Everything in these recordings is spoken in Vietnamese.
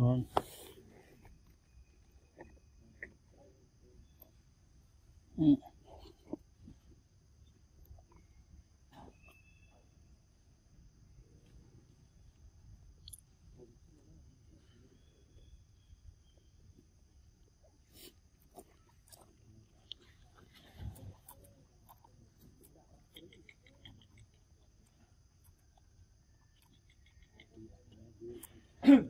pond. Hmm.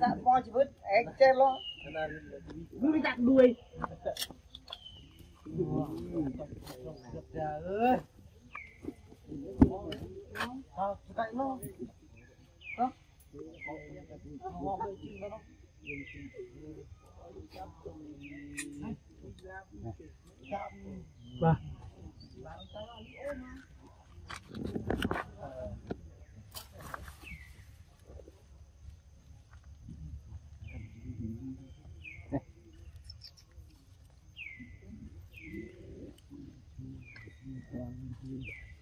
dạ mo chỉ vứt em xem lo cứ chặt đuôi. Trời ơi. Ờ, tại nó đó ba Ừ. đó còn một giờ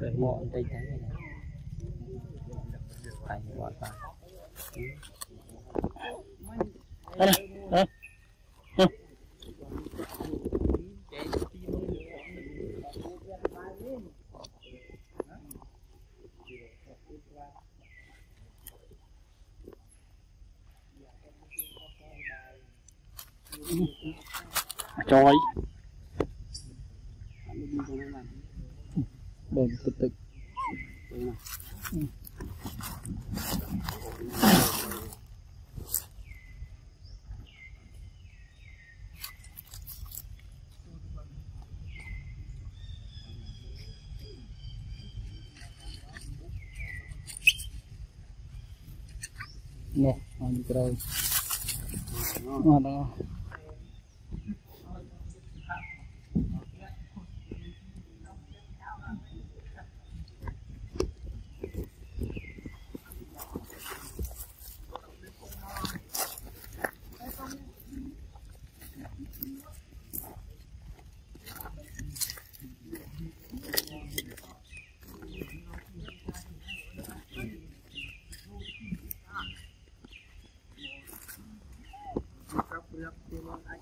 để bỏ tay thấy này phải bỏ ta, Đây. Đây. Trời. Bền tự tự Nè, ăn rồi Ngon đó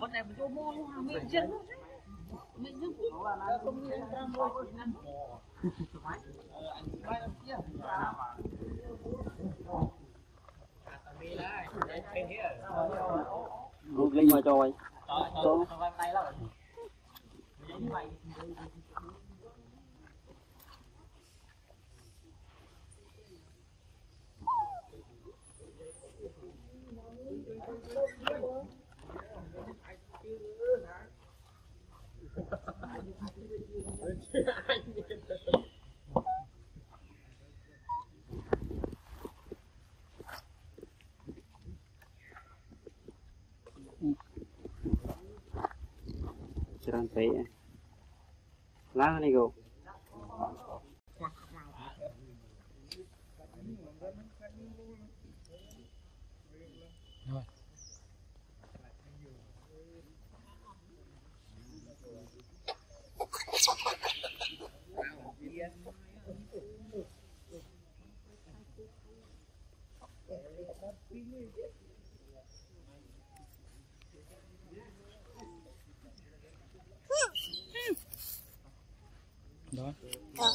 con này mình cho mua luôn hàng miệng chân mình giúp không như trăm đôi năm rút lên mà trôi Cerang Lá này go Rồi. Đó đó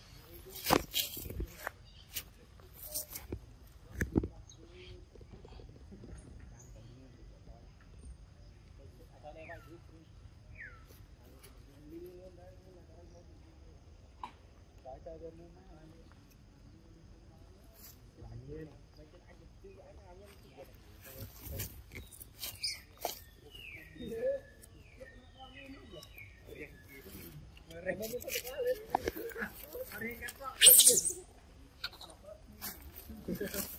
đó Phật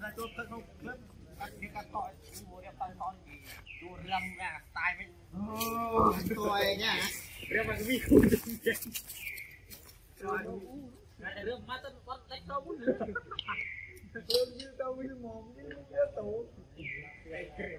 thắt bên đi là tôi tôi không biết đi cắt tỏi mua đẹp tỏi tỏi tôi rầm ra tai với tôi nha đẹp mà cái vi khuẩn rồi rồi được mà tôi con đánh đâu muốn Tôi như tao với mồm chứ không nhớ tụ biết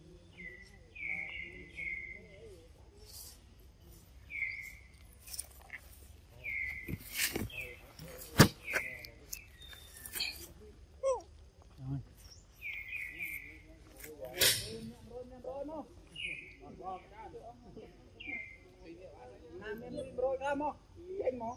mo anh mo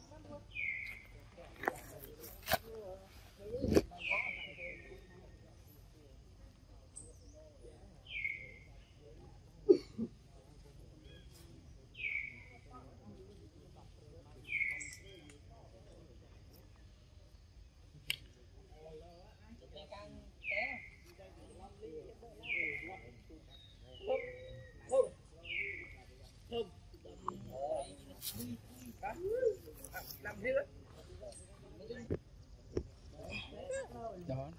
Thank you. Đó.